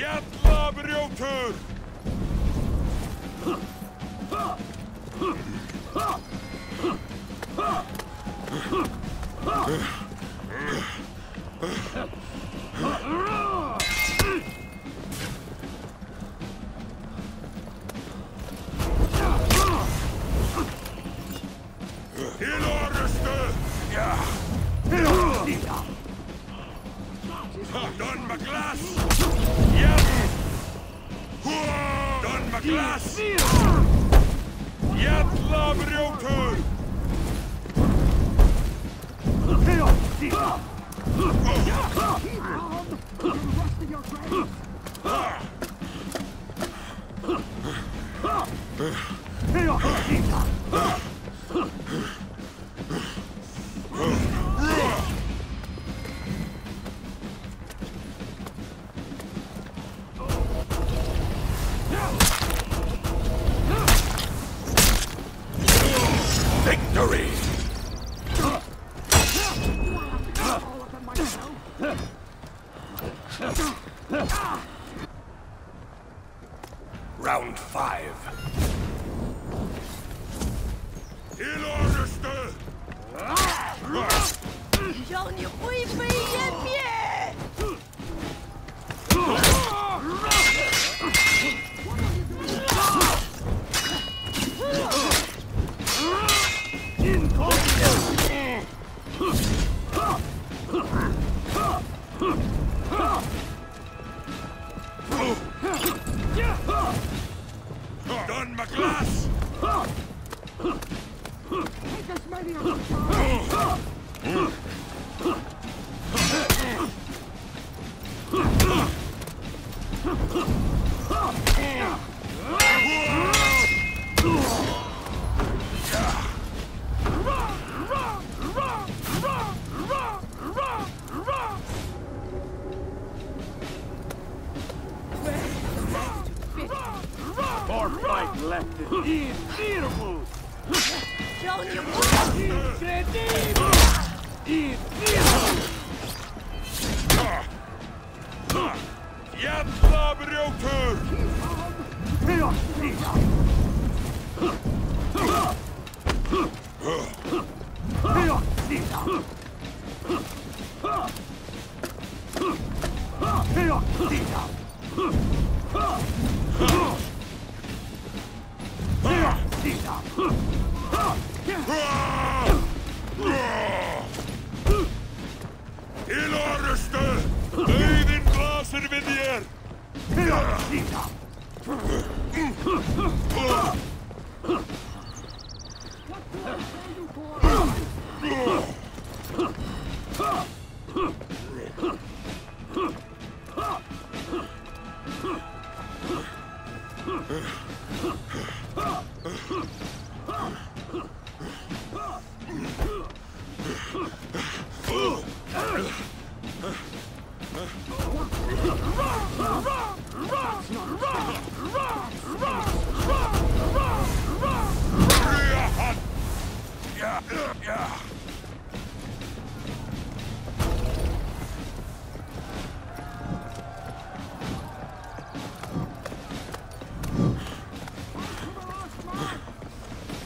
Jävla brjótur! Till order, Ja. Don McGlass! Yep! Don McGlass! Jävla brjótur! Victory! 让你灰飞烟灭！ Don McGlass! More fight left. Invincible. 教你无语，雪地，一定。Jävla brjoktur! Hej då! Hej då! Hej då! Hej då! Hej då! Til orrustu! Dauðinn blasir við þér! Ja,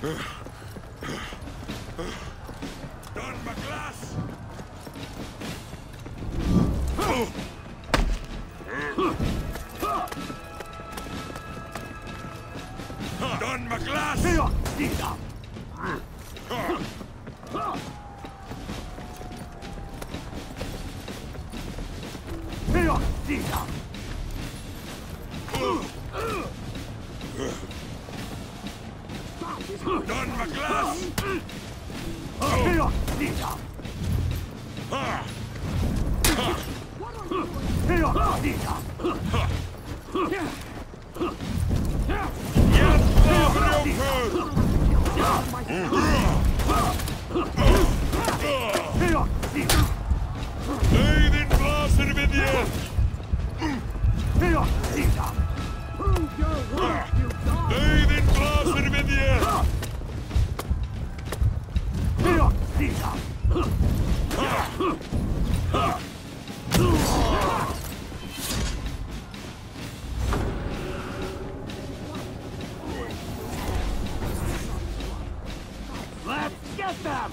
McGlass! Don McGlass! Ha! Jävla brjótur! Dauðinn blasir Let's get them!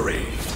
victory!